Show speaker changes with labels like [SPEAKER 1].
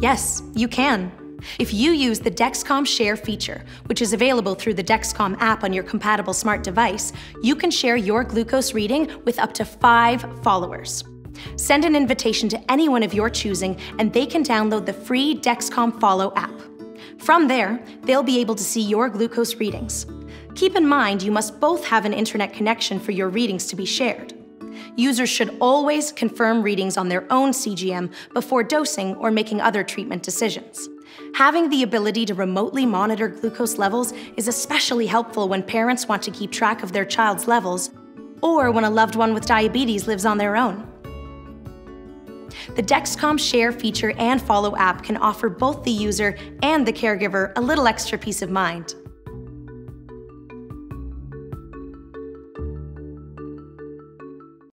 [SPEAKER 1] Yes, you can. If you use the Dexcom Share feature, which is available through the Dexcom app on your compatible smart device, you can share your glucose reading with up to five followers. Send an invitation to anyone of your choosing, and they can download the free Dexcom Follow app. From there, they'll be able to see your glucose readings. Keep in mind you must both have an internet connection for your readings to be shared. Users should always confirm readings on their own CGM before dosing or making other treatment decisions. Having the ability to remotely monitor glucose levels is especially helpful when parents want to keep track of their child's levels or when a loved one with diabetes lives on their own. The Dexcom Share feature and Follow app can offer both the user and the caregiver a little extra peace of mind.